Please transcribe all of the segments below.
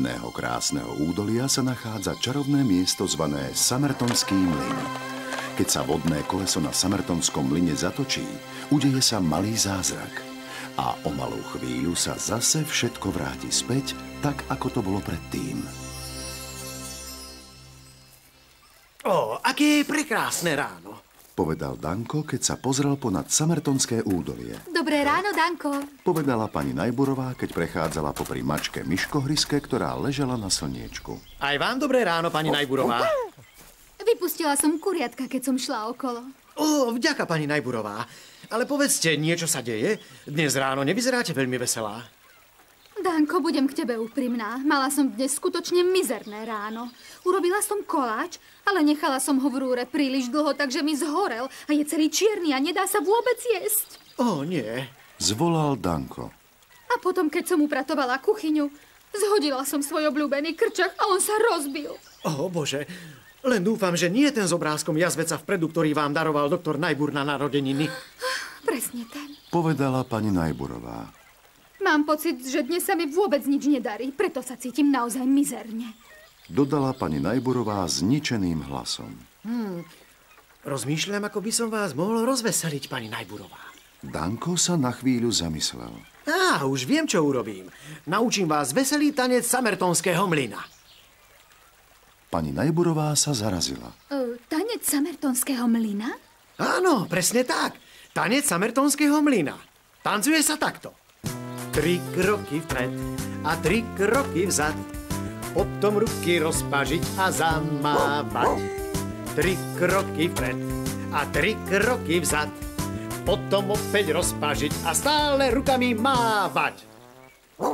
jedného krásneho údolia sa nachádza čarovné miesto zvané Samertonský mlyn. Keď sa vodné koleso na Samertonskom mlyne zatočí, udeje sa malý zázrak. A o malú chvíľu sa zase všetko vráti späť, tak ako to bolo predtým. O, aké prekrásne ráno. Povedal Danko, keď sa pozrel ponad Samertonské údolie. Dobré ráno, Danko. Povedala pani Najburová, keď prechádzala popri mačke Myškohryske, ktorá ležela na slniečku. Aj vám dobré ráno, pani Najburová. Vypustila som kuriatka, keď som šla okolo. O, vďaka, pani Najburová. Ale povedzte, niečo sa deje? Dnes ráno nevyzeráte veľmi veselá. Danko, budem k tebe úprimná. Mala som dnes skutočne mizerné ráno. Urobila som koláč, ale nechala som ho v rúre príliš dlho, takže mi zhorel a je celý čierny a nedá sa vôbec jesť. O, nie. Zvolal Danko. A potom, keď som upratovala kuchyňu, zhodila som svoj obľúbený krčak a on sa rozbil. O, bože. Len dúfam, že nie je ten s obrázkom jazveca vpredu, ktorý vám daroval doktor Najbur na narodeniny. Presne ten. Povedala pani Najburová. Mám pocit, že dnes sa mi vôbec nič nedarí, preto sa cítim naozaj mizerne. Dodala pani Najburová zničeným hlasom. Hmm. Rozmýšľam, ako by som vás mohol rozveseliť, pani Najburová. Danko sa na chvíľu zamyslel. Á, už viem, čo urobím. Naučím vás veselý tanec samertonského mlyna. Pani Najburová sa zarazila. Uh, tanec samertonského mlyna? Áno, presne tak. Tanec samertonského mlyna. Tancuje sa takto. Tri kroky vpred a tri kroky vzad. Potom ruky rozpažiť a zamávať. Tri kroky vpred a tri kroky vzad. Potom opäť rozpažiť a stále rukami mávať.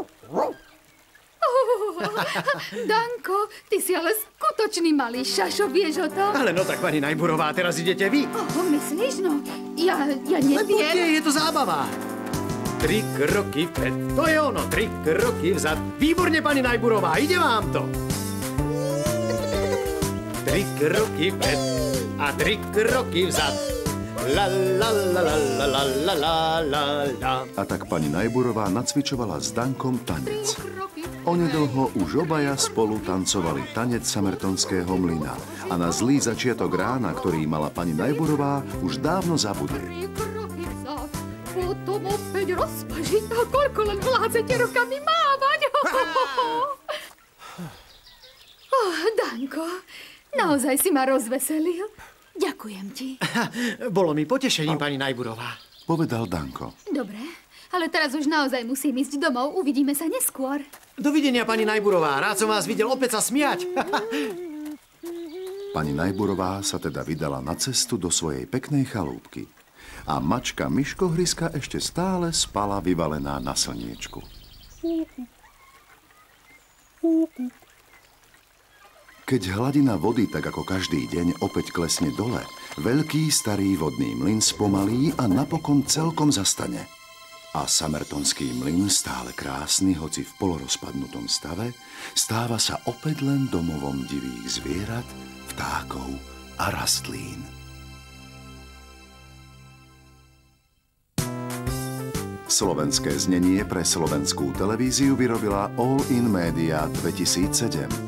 Danko, ty si ale skutočný malý šašo, vieš o tom? Ale no tak, pani Najburová, teraz idete vy. Oh, myslíš, no? Ja, ja neviem. Ale buďte, je to zábava. Tri kroky vpred, to je ono, tri kroky vzad. Výborne, pani Najburová, ide vám to. Tri kroky vpred a tri kroky vzad. La, la, la, la, la, la, la, la, la. A tak pani Najburová nacvičovala s Dankom tanec. Onedlho už obaja spolu tancovali tanec samertonského mlyna. A na zlý začiatok rána, ktorý mala pani Najburová, už dávno zabudli potom opäť rozpažiť a koľko len vládzete rukami mávať. Oh, Danko, naozaj si ma rozveselil. Ďakujem ti. Bolo mi potešením, pani Najburová. Povedal Danko. Dobre, ale teraz už naozaj musím ísť domov. Uvidíme sa neskôr. Dovidenia, pani Najburová. Rád som vás videl opäť sa smiať. pani Najburová sa teda vydala na cestu do svojej peknej chalúbky a mačka Myškohryska ešte stále spala vyvalená na slniečku. Keď hladina vody, tak ako každý deň, opäť klesne dole, veľký starý vodný mlyn spomalí a napokon celkom zastane. A samertonský mlyn, stále krásny, hoci v polorozpadnutom stave, stáva sa opäť len domovom divých zvierat, vtákov a rastlín. Slovenské znenie pre slovenskú televíziu vyrobila All in Media 2007.